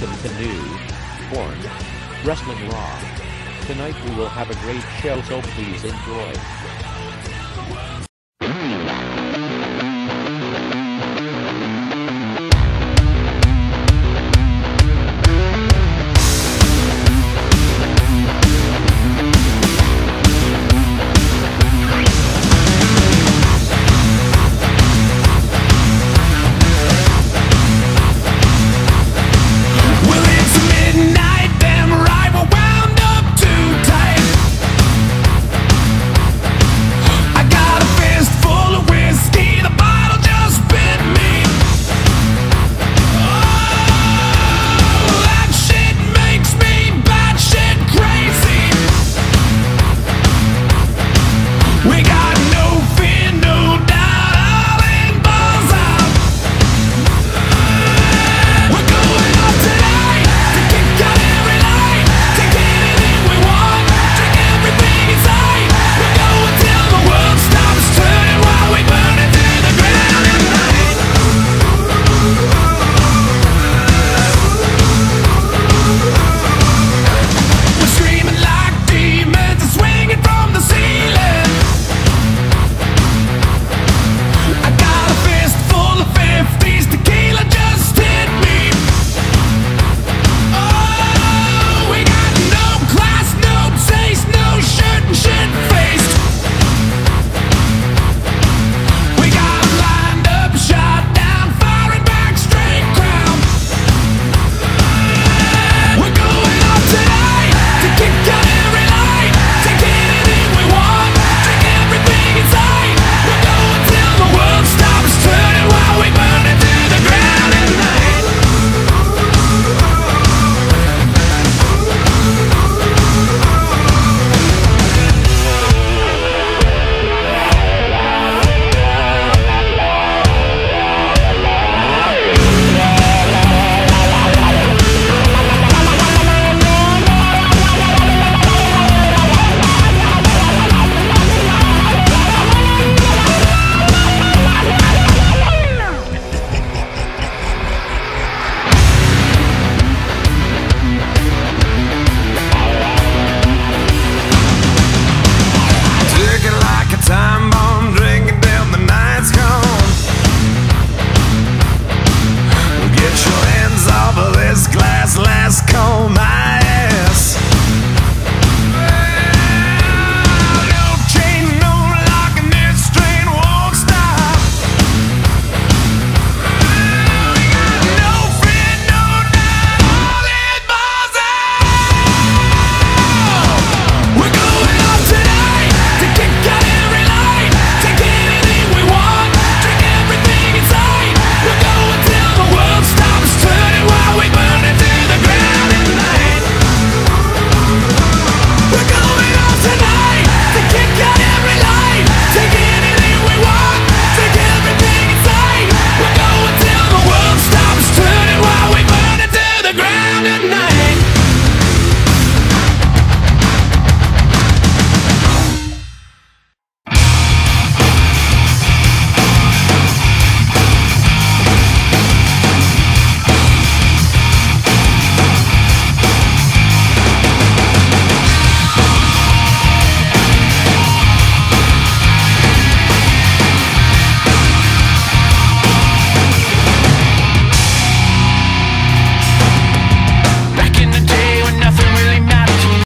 Welcome to New Born Wrestling Raw. Tonight we will have a great show so please enjoy.